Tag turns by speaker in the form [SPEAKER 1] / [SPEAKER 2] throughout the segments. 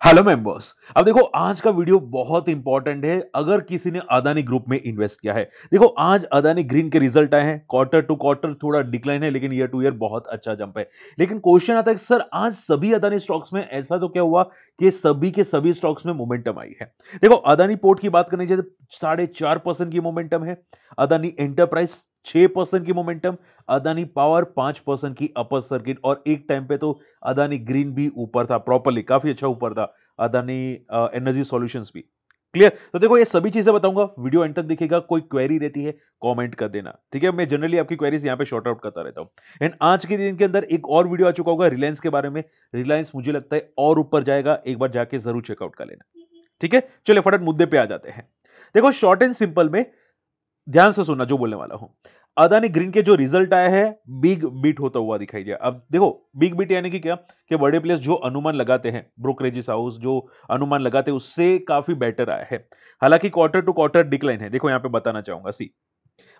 [SPEAKER 1] Hello members अब देखो, आज का वीडियो बहुत इंपॉर्टेंट है। अगर किसी ने अदानी ग्रुप में इन्वेस्ट किया है, देखो, आज अदानी ग्रीन के रिज़ल्ट आए हैं। क्वार्टर टू क्वार्टर थोड़ा डिक्लाइन है, लेकिन ईयर टू ईयर बहुत अच्छा जंप है। लेकिन क्वेश्चन आता है सर, आज सभी अदानी स्टॉक्स में ऐसा तो क्या हुआ कि सभी के सभी स्टॉक्स में मोमेंटम आई है? देखो, अदानी पोर्ट की बात करनी चाहिए, साढ़े चार परसेंट की मोमेंटम है। अदानी एंटरप्राइज छह परसेंट की मोमेंटम, अदानी पावर पाँच परसेंट की अपर सर्किट, और एक टाइम पे तो अदानी ग्रीन भी ऊपर था, प्रॉपरली काफ़ी अच्छा ऊपर था, अदानी एनर्जी सॉल्यूशंस भी। क्लियर? तो देखो, ये सभी चीज़ें बताऊँगा, वीडियो एंड तक देखिएगा, कोई क्वेरी रहती है, कमेंट कर देना, ठीक है? मैं जनरली आपकी क्वेरीज यहाँ पे शॉर्ट आउट करता रहता हूँ। एंड आज के दिन के अंदर एक और वीडियो आ चुका होगा, रिलायंस के बारे में। रिलायंस मुझे लगता है और ऊपर जाएगा, एक बार जाके ज़रूर चेकआउट कर लेना, ठीक है? चलिए फटट मुद्दे पे आ जाते हैं। देखो शॉर्ट एंड सिंपल में ध्यान से सुनना, जो बोलने वाला हूँ। अदानी ग्रीन के जो रिज़ल्ट आया है बिग बीट होता हुआ दिखाई दिया। अब देखो बिग बीट यानी कि क्या? कि बड़े प्लेयर्स जो अनुमान लगाते हैं ब्रोकरेजिस हाउस जो अनुमान लगाते हैं, उससे काफ़ी बेटर आया है। हालाँकि क्वार्टर टू क्वार्टर डिक्लाइन है। देखो, यहाँ पे बताना चाहूँगा सी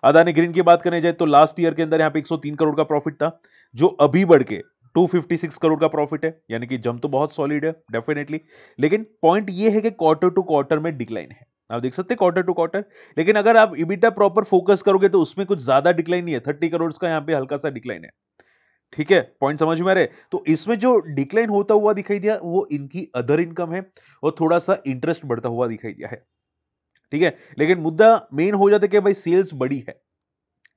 [SPEAKER 1] अदानी ग्रीन की बात करने जाए तो लास्ट ईयर के अंदर यहाँ पे 103 करोड़ का प्रॉफिट था, जो अभी बढ़ के 256 करोड़ का प्रॉफिट है। यानी कि जम तो बहुत सॉलिड है डेफिनेटली लेकिन पॉइंट ये है कि क्वार्टर टू क्वार्टर में डिक्लाइन है। आप देख सकते क्वार्टर टू क्वार्टर लेकिन अगर आप इबिटा प्रॉपर फोकस करोगे तो उसमें कुछ ज़्यादा डिक्लाइन नहीं है। थर्टी करोड़ का यहाँ पे हल्का सा डिक्लाइन है। ठीक है? पॉइंट समझ में आ रहे तो इसमें जो डिक्लाइन होता हुआ दिखाई दिया, वो इनकी अदर इनकम है और थोड़ा सा इंटरेस्ट बढ़ता हुआ दिखाई दिया है। ठीक है? लेकिन मुद्दा मेन हो जाता है कि भाई सेल्स बड़ी है।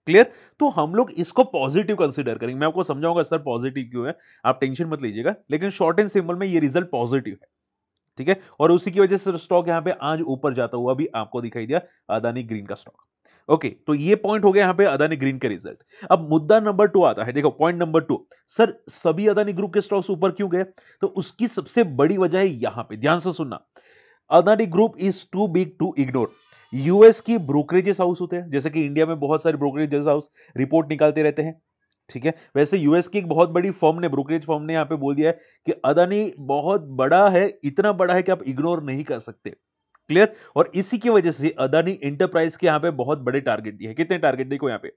[SPEAKER 1] क्लियर तो हम लोग इसको पॉजिटिव कंसिडर करेंगे। मैं आपको समझाऊँगा सर पॉजिटिव क्यों है? आप टेंशन मत लीजिएगा। लेकिन शॉर्ट एंड सिंपल में ये रिज़ल्ट पॉजिटिव है। ठीक है? और उसी की वजह से स्टॉक यहाँ पे आज ऊपर जाता हुआ भी आपको दिखाई दिया अदानी ग्रीन का स्टॉक ओके तो ये पॉइंट हो गया यहाँ पे अदानी ग्रीन के रिज़ल्ट अब मुद्दा नंबर टू आता है, देखो पॉइंट नंबर टू सर, सभी अदानी ग्रुप के स्टॉक्स ऊपर क्यों गए? तो उसकी सबसे बड़ी वजह है यहाँ पे, ध्यान से सुनना। Adani group is too big to ignore US की ब्रोकरेजेस हाउस होते हैं, जैसे कि इंडिया में बहुत सारे ब्रोकरेजेस हाउस रिपोर्ट निकालते रहते हैं। ठीक है? वैसे यूएस की एक बहुत बड़ी फर्म ने, ब्रोकरेज फर्म ने यहाँ पे बोल दिया है कि अदानी बहुत बड़ा है, इतना बड़ा है कि आप इग्नोर नहीं कर सकते। क्लियर और इसी की वजह से अदानी इंटरप्राइज के यहाँ पे बहुत बड़े टारगेट दिए हैं। कितने टारगेट देखो यहाँ पे?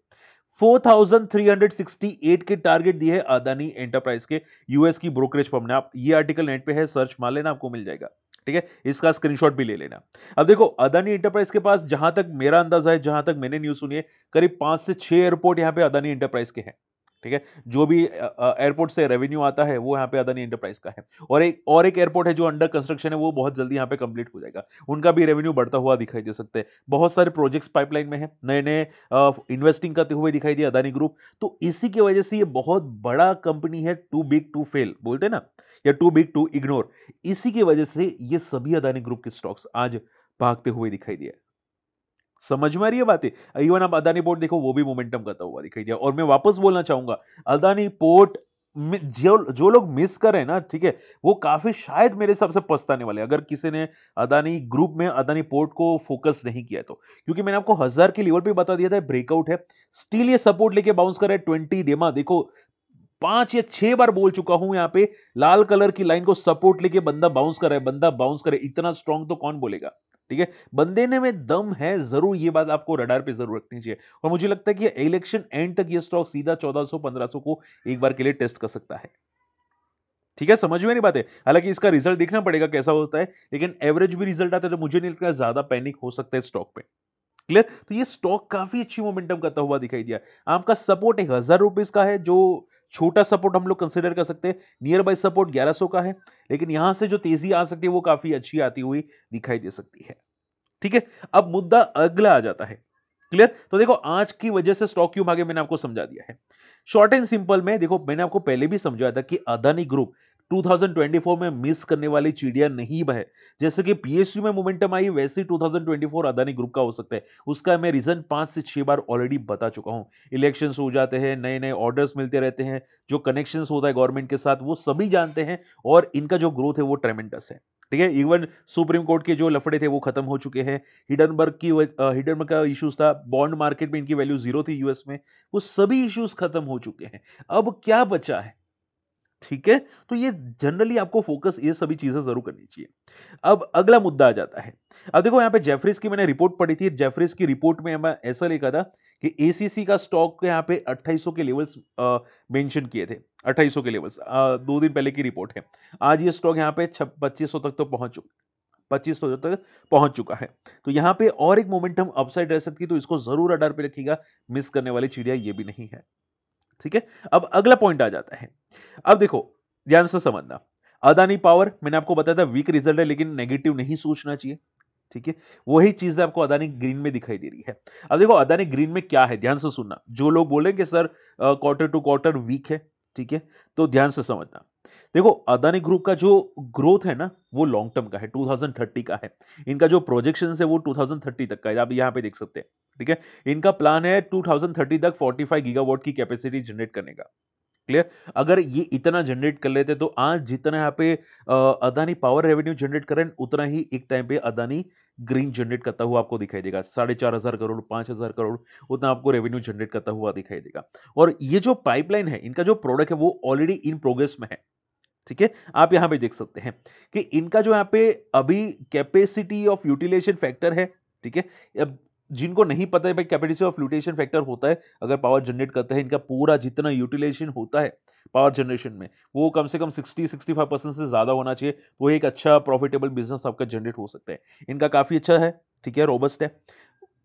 [SPEAKER 1] 4368 के टारगेट दिए है अदानी एंटरप्राइज के यूएस की ब्रोकरेज फर्म ने। आप ये आर्टिकल नेट पे है सर्च मार लेना, आपको मिल जाएगा। ठीक है? इसका स्क्रीनशॉट भी ले लेना। अब देखो, अदानी एंटरप्राइज के पास जहाँ तक मेरा अंदाज़ा है, जहाँ तक मैंने न्यूज़ सुनी है, करीब पाँच से छह एयरपोर्ट यहाँ पे अदानी एंटरप्राइज के हैं। ठीक है? जो भी एयरपोर्ट से रेवेन्यू आता है, वो यहाँ पे अदानी एंटरप्राइज का है। और एक और एक एयरपोर्ट है जो अंडर कंस्ट्रक्शन है, वो बहुत जल्दी यहाँ पे कंप्लीट हो जाएगा। उनका भी रेवेन्यू बढ़ता हुआ दिखाई दे सकते हैं। बहुत सारे प्रोजेक्ट्स पाइपलाइन में है। नए नए इन्वेस्टिंग करते हुए दिखाई दिया अदानी ग्रुप तो इसी की वजह से ये बहुत बड़ा कंपनी है टू बिग टू फेल बोलते ना? या टू बिग टू इग्नोर इसी की वजह से ये सभी अदानी ग्रुप के स्टॉक्स आज भागते हुए दिखाई दिए। समझ में आ रही है बातें? इवन आप अदानी पोर्ट देखो, वो भी मोमेंटम करता हुआ दिखाई दिया। और मैं वापस बोलना चाहूँगा, अदानी पोर्ट जो जो लोग मिस कर रहे ना, ठीक है, वो काफ़ी शायद मेरे हिसाब से पछताने वाले अगर किसी ने अदानी ग्रुप में अदानी पोर्ट को फोकस नहीं किया तो। क्योंकि मैंने आपको हज़ार के लेवल पे बता दिया था ब्रेकआउट है। स्टिल ये सपोर्ट लेके बाउंस कर रहा है ट्वेंटी डेमा। देखो, पाँच या छह बार बोल चुका हूँ यहाँ पे, लाल कलर की लाइन को सपोर्ट लेके बंदा बाउंस कर रहा है, बंदा बाउंस करे इतना स्ट्रांग तो कौन बोलेगा? ठीक है? बंदे ने में दम है, ज़रूर ये बात आपको रडार पे ज़रूर रखनी चाहिए। और मुझे लगता है कि इलेक्शन एंड तक ये स्टॉक सीधा 1400 1500 को एक बार के लिए टेस्ट कर सकता है। ठीक है? समझ में नहीं बात? है हालाँकि इसका रिज़ल्ट देखना पड़ेगा कैसा होता है, लेकिन एवरेज भी रिज़ल्ट आता है तो मुझे नहीं लगता ज़्यादा पैनिक हो सकता है स्टॉक पे। क्लियर तो ये स्टॉक काफ़ी अच्छी मोमेंटम करता हुआ दिखाई दिया। आपका सपोर्ट एक हज़ार रुपीज़ का है, जो छोटा सपोर्ट हम लोग कंसिडर कर सकते हैं। नियर बाई सपोर्ट 1100 का है, लेकिन यहाँ से जो तेज़ी आ सकती है, वो काफ़ी अच्छी आती हुई दिखाई दे सकती है। ठीक है, अब मुद्दा अगला आ जाता है। क्लियर तो देखो, आज की वजह से स्टॉक क्यों भागे मैंने आपको समझा दिया है। शॉर्ट एंड सिंपल में देखो, मैंने आपको पहले भी समझाया था कि अदानी ग्रुप 2024 में मिस करने वाली चिड़िया नहीं बहे। जैसे कि पीएसयू में मोमेंटम आई, वैसे 2024 अदानी ग्रुप का हो सकता है। उसका मैं रीजन पाँच से छह बार ऑलरेडी बता चुका हूँ। इलेक्शन हो जाते हैं नए नए ऑर्डर्स मिलते रहते हैं, जो कनेक्शन होता है गवर्नमेंट के साथ, वो सभी जानते हैं और इनका जो ग्रोथ है, वो ट्रेमेंडस है। ठीक है? इवन सुप्रीम कोर्ट के जो लफड़े थे, वो खत्म हो चुके हैं। हिडनबर्ग की हिडनबर्ग का इश्यूज़ था। बॉन्ड मार्केट में इनकी वैल्यू ज़ीरो थी यूएस में। वो सभी इश्यूज़ खत्म हो चुके हैं। अब क्या बचा है? ठीक है? तो ये जनरली आपको फोकस ये सभी चीज़ें ज़रूर करनी चाहिए। अब अगला मुद्दा आ जाता है। अब देखो यहाँ पे जेफरीज की मैंने रिपोर्ट पढ़ी थी। जेफरीज की रिपोर्ट में मैं ऐसा लिखा था कि एसीसी का स्टॉक यहाँ पे 2800 के लेवल्स मेंशन किए थे। अट्ठाईस के लेवल्स आ, दो दिन पहले की रिपोर्ट है। आज ये स्टॉक यहाँ पे पच्चीस तक तो पहुँच चुका पच्चीस सौ तक पहुँच चुका है। तो यहाँ पे और एक मोमेंटम अपसाइड रह सकती है तो इसको ज़रूर अडार पे रखिएगा। मिस करने वाली चिड़िया ये भी नहीं है। ठीक है? अब अगला पॉइंट आ जाता है। अब देखो, ध्यान से समझना। अदानी पावर मैंने आपको बताया था वीक रिज़ल्ट है, लेकिन नेगेटिव नहीं सोचना चाहिए। ठीक है? वही चीज़ आपको अदानी ग्रीन में दिखाई दे रही है। अब देखो, अदानी ग्रीन में क्या है? ध्यान से सुनना। जो लोग बोलेंगे, sir quarter to quarter weak है। ठीक है? तो ध्यान से समझना। देखो, अदानी ग्रुप का जो ग्रोथ है ना, वो लॉन्ग टर्म का है 2030 का है। इनका जो प्रोजेक्शन है, वो 2030 तक का है। आप यहाँ पे देख सकते हैं, ठीक है? इनका प्लान है 2030 तक 45 गीगावाट की कैपेसिटी जनरेट करने का। क्लियर अगर ये इतना जनरेट कर लेते तो आज जितना यहाँ पे अदानी पावर रेवेन्यू जनरेट कर उतना ही एक टाइम पे अदानी ग्रीन जनरेट करता हुआ आपको दिखाई देगा। साढ़े चार हज़ार करोड़, पाँच हज़ार करोड़, उतना आपको रेवेन्यू जनरेट करता हुआ दिखाई देगा। और ये जो पाइपलाइन है, इनका जो प्रोडक्ट है, वो ऑलरेडी इन प्रोग्रेस में है। ठीक है? आप यहाँ पे देख सकते हैं कि इनका जो यहाँ पे अभी कैपेसिटी ऑफ़ यूटिलाइजेशन फैक्टर है, ठीक है? अब जिनको नहीं पता है भाई कैपेसिटी ऑफ़ यूटिलाइजेशन फैक्टर होता है, अगर पावर जनरेट करते हैं, इनका पूरा जितना यूटिलाइजेशन होता है पावर जनरेशन में, वो कम से कम 60 65 परसेंट से ज़्यादा होना चाहिए, वो एक अच्छा प्रॉफिटेबल बिज़नेस आपका जनरेट हो सकता है। इनका काफ़ी अच्छा है, ठीक है रोबस्ट है।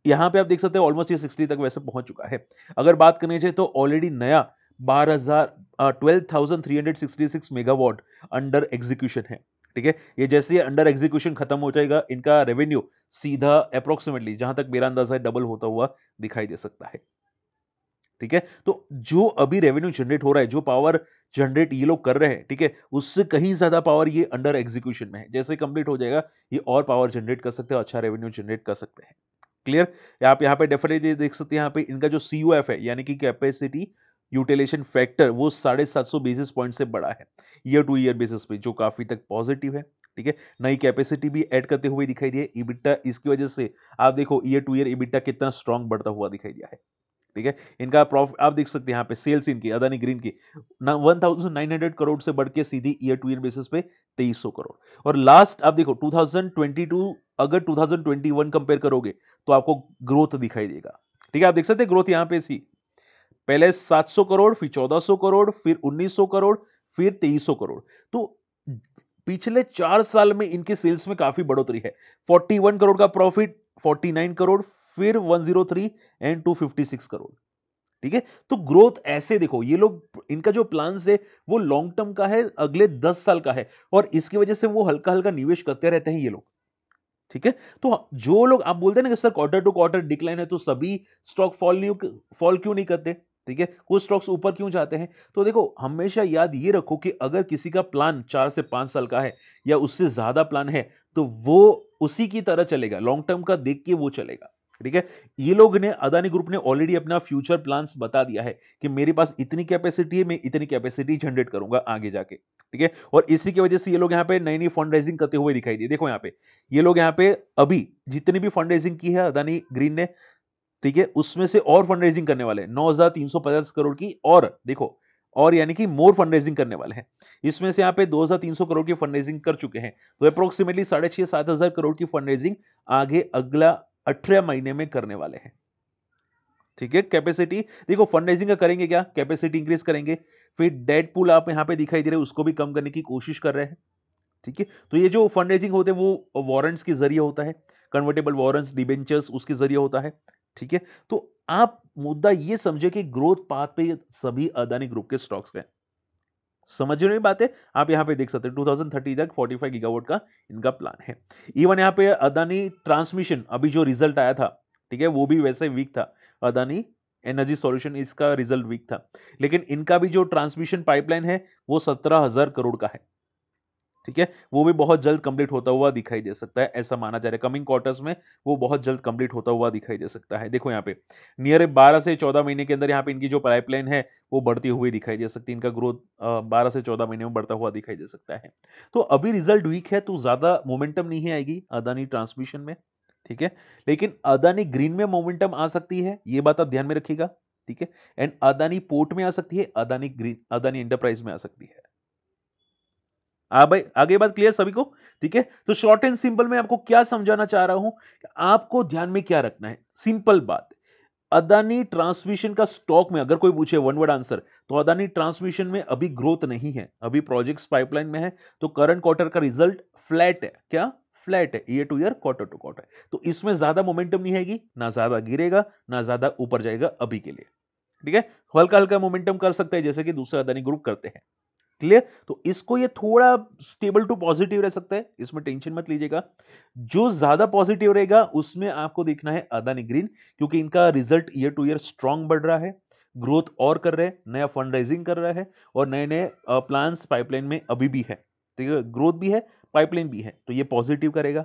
[SPEAKER 1] यहाँ पे आप देख सकते हैं ऑलमोस्ट ये 60 तक वैसे पहुँच चुका है। अगर बात करनी चाहिए तो ऑलरेडी नया बारह हज़ार twelve thousand three hundred sixty six megawatt under execution है। ठीक है? ये जैसे ही अंडर एग्जीक्यूशन खत्म हो जाएगा, इनका रेवेन्यू सीधा अप्रोक्सीमेटली जहाँ तक मेरा अंदाज़ा है डबल होता हुआ दिखाई दे सकता है। ठीक है? तो जो अभी रेवेन्यू जनरेट हो रहा है, जो पावर जनरेट ये लोग कर रहे हैं, ठीक है? उससे कहीं ज़्यादा पावर ये अंडर एग्जीक्यूशन में है। जैसे कंप्लीट हो जाएगा, ये और पावर जनरेट कर सकते हैं अच्छा रेवेन्यू जनरेट कर सकते हैं। क्लियर आप यहाँ पे डेफिनेटली देख सकते हैं, यहाँ पे इनका जो सीयूएफ है, यानी कि कैपेसिटी यूटिलाइजेशन फैक्टर वो साढ़े सात सौ बेसिस पॉइंट से बड़ा है। ईयर टू ईयर बेसिस पे, जो काफ़ी तक पॉजिटिव है, ठीक है? नई कैपेसिटी भी ऐड करते हुए दिखाई दिया इबिट्टा इसकी वजह से, आप देखो ईयर टू ईयर इबिट्टा कितना स्ट्रांग बढ़ता हुआ दिखाई दिया है, ठीक है? इनका प्रॉफिट आप देख सकते हैं यहाँ पे सेल्स इनकी, अदानी ग्रीन की one thousand nine hundred crore से बढ़ के सीधी ईयर टू ईयर बेसिस पे तेईस सौ करोड़। और लास्ट आप देखो 2022 अगर 2021 कंपेयर करोगे तो आपको ग्रोथ दिखाई देगा, ठीक है? आप देख सकते हैं ग्रोथ यहाँ पे सी पहले 700 करोड़, फिर 1400 करोड़, फिर 1900 करोड़, फिर 2300 करोड़। तो पिछले चार साल में इनके सेल्स में काफ़ी बढ़ोतरी है। 41 करोड़ का प्रॉफिट 49 करोड़, फिर 103 एंड 256 करोड़। ठीक है? तो ग्रोथ ऐसे देखो, ये लोग, इनका जो प्लान है, वो लॉन्ग टर्म का है, अगले 10 साल का है। और इसकी वजह से वो हल्का हल्का निवेश करते रहते हैं ये लोग। ठीक है? तो जो लोग, आप बोलते हैं ना कि sir quarter to quarter decline है तो सभी स्टॉक फॉल नहीं फॉल क्यों नहीं करते? ठीक है? कुछ स्टॉक्स ऊपर क्यों जाते हैं? तो देखो, हमेशा याद ये रखो कि अगर किसी का प्लान चार से पाँच साल का है या उससे ज़्यादा प्लान है तो वो उसी की तरह चलेगा। लॉन्ग टर्म का देख के वो चलेगा। ठीक है? ये लोग ने, अदानी ग्रुप ने ऑलरेडी अपना फ्यूचर प्लान्स बता दिया है कि मेरे पास इतनी कैपेसिटी है, मैं इतनी कैपेसिटी जनरेट करूँगा आगे जाके। ठीक है? और इसी की वजह से ये लोग यहाँ पे नई नई फंड रेजिंग करते हुए दिखाई दिए। देखो यहाँ पे, ये लोग यहाँ पे अभी जितनी भी फंड रेजिंग की है, अदानी ग्रीन ने ठीक है, उसमें से और फंड रेजिंग करने वाले नौ हज़ार तीन सौ पचास करोड़ की और, देखो, और यानी कि मोर फंड रेजिंग करने वाले हैं। इसमें से यहाँ पे 2300 करोड़ की फंड रेजिंग कर चुके हैं। तो अप्रोक्सीमेटली साढ़े छह, सात हज़ार करोड़ की फंड रेजिंग आगे अगला अठारह महीने में करने वाले हैं। ठीक है कैपेसिटी देखो फंड रेजिंग का करेंगे क्या? कैपेसिटी इंक्रीज करेंगे। फिर डेट पुल आप यहाँ पे दिखाई दे रहे हैं, उसको भी कम करने की कोशिश कर रहे हैं। ठीक है तो ये जो फंड रेजिंग होते हैं, वो वारंट्स के ज़रिए होता है। कन्वर्टेबल वारंट्स डिबेंचर्स उसके ज़रिए होता है। ठीक है? तो आप मुद्दा ये समझे कि ग्रोथ पाथ पे सभी अदानी ग्रुप के स्टॉक्स गए समझ रहे बात है? आप यहाँ पे देख सकते हैं 2030 तक 45 गीगावाट का इनका प्लान है। इवन यहाँ पे अदानी ट्रांसमिशन अभी जो रिज़ल्ट आया था, ठीक है, वो भी वैसे वीक था। अदानी एनर्जी सॉल्यूशन इसका रिज़ल्ट वीक था। लेकिन इनका भी जो ट्रांसमिशन पाइपलाइन है, वो सत्रह हज़ार करोड़ का है। ठीक है? वो भी बहुत जल्द कंप्लीट होता हुआ दिखाई दे सकता है, ऐसा माना जा रहा है। कमिंग क्वार्टर्स में वो बहुत जल्द कंप्लीट होता हुआ दिखाई दे सकता है। देखो यहाँ पे नियर बारह से चौदह महीने के अंदर यहाँ पे इनकी जो पाइपलाइन है, वो बढ़ती हुई दिखाई दे सकती है। इनका ग्रोथ बारह से चौदह महीने में बढ़ता हुआ दिखाई दे सकता है। तो अभी रिज़ल्ट वीक है तो ज़्यादा मोमेंटम नहीं आएगी अदानी ट्रांसमिशन में, ठीक है? लेकिन अदानी ग्रीन में मोमेंटम आ सकती है, ये बात आप ध्यान में रखिएगा, ठीक है? एंड अदानी पोर्ट में आ सकती है, अदानी ग्रीन अदानी एंटरप्राइज में आ सकती है। भाई, आगे बात क्लियर सभी को? ठीक है? तो शॉर्ट एंड सिंपल में आपको क्या समझाना चाह रहा हूँ आपको ध्यान में क्या रखना है? सिंपल बात। अदानी ट्रांसमिशन का स्टॉक में अगर कोई पूछे वन वर्ड आंसर तो अदानी ट्रांसमिशन में अभी ग्रोथ नहीं है। अभी प्रोजेक्ट्स पाइपलाइन में है तो करंट क्वार्टर का रिज़ल्ट फ्लैट है। क्या? फ्लैट है। Year to year quarter to quarter तो इसमें ज़्यादा मोमेंटम नहीं आएगी, ना ज़्यादा गिरेगा, ना ज़्यादा ऊपर जाएगा अभी के लिए। ठीक है? हल्का हल्का मोमेंटम कर सकते हैं, जैसे कि दूसरे अदानी ग्रुप करते हैं। क्लियर? तो इसको ये थोड़ा स्टेबल टू पॉजिटिव रह सकता है। इसमें टेंशन मत लीजिएगा। जो ज़्यादा पॉजिटिव रहेगा, उसमें आपको देखना है अदानी ग्रीन क्योंकि इनका result year to year strong बढ़ रहा है। ग्रोथ और कर रहे हैं, नया फंड राइजिंग कर रहा है और नए नए प्लान्स पाइपलाइन में अभी भी है। ठीक है? ग्रोथ भी है पाइपलाइन भी है तो ये पॉजिटिव करेगा।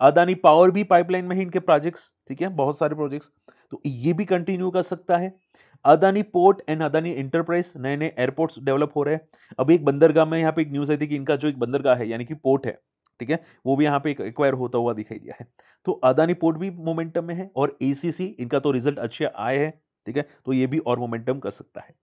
[SPEAKER 1] अदानी पावर भी पाइपलाइन में है इनके प्रोजेक्ट्स ठीक है? बहुत सारे प्रोजेक्ट्स तो ये भी कंटिन्यू कर सकता है। Adani port and Adani enterprise नए नए एयरपोर्ट्स डेवलप हो रहे हैं। अभी एक बंदरगाह में यहाँ पे एक न्यूज़ आई थी कि इनका जो एक बंदरगाह है, यानी कि पोर्ट है, ठीक है, वो भी यहाँ पे एक्वायर होता हुआ दिखाई दिया है। तो अदानी पोर्ट भी मोमेंटम में है और एसीसी इनका तो रिज़ल्ट अच्छे आए हैं, ठीक है तो ये भी और मोमेंटम कर सकता है।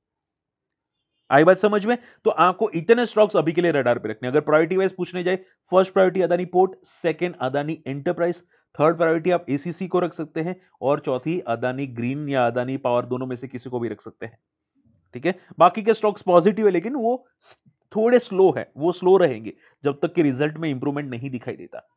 [SPEAKER 1] आई बात समझ में? तो आपको इतने स्टॉक्स अभी के लिए रडार पे रखने अगर प्रायोरिटी वाइज पूछने जाए first priority Adani port second Adani enterprise third priority आप एसीसी को रख सकते हैं और चौथी अदानी ग्रीन या अदानी पावर दोनों में से किसी को भी रख सकते हैं। ठीक है? बाकी के स्टॉक्स पॉजिटिव है, लेकिन वो थोड़े स्लो है, वो स्लो रहेंगे, जब तक कि रिज़ल्ट में इंप्रूवमेंट नहीं दिखाई देता।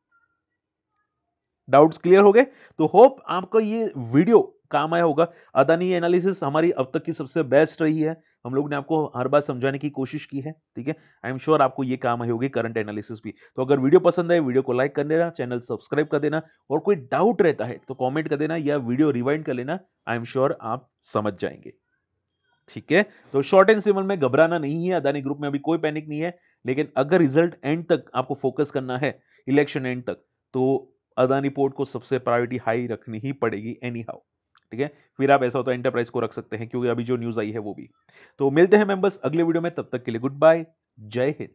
[SPEAKER 1] डाउट्स क्लियर हो गए? तो होप आपका ये वीडियो काम आया होगा। अदानी एनालिसिस हमारी अब तक की सबसे बेस्ट रही है। हम लोग ने आपको हर बार समझाने की कोशिश की है, ठीक है? आई एम श्योर आपको ये काम आई होगी करंट एनालिसिस भी। तो अगर वीडियो पसंद आए, वीडियो को लाइक कर देना चैनल सब्सक्राइब कर देना और कोई डाउट रहता है तो कॉमेंट कर देना या वीडियो रिवाइंड कर लेना। आई एम श्योर आप समझ जाएँगे, ठीक है? तो शॉर्ट एंड सिमल में घबराना नहीं है, अदानी ग्रुप में अभी कोई पैनिक नहीं है, लेकिन अगर रिज़ल्ट एंड तक आपको फोकस करना है इलेक्शन एंड तक तो अदानी पोर्ट को सबसे प्रायोरिटी हाई रखनी ही पड़ेगी एनी हाउ ठीक है? फिर आप ऐसा होता है एंटरप्राइज को रख सकते हैं, क्योंकि अभी जो न्यूज़ आई है वो भी। तो मिलते हैं मेंबर्स अगले वीडियो में, तब तक के लिए गुड बाय जय हिंद।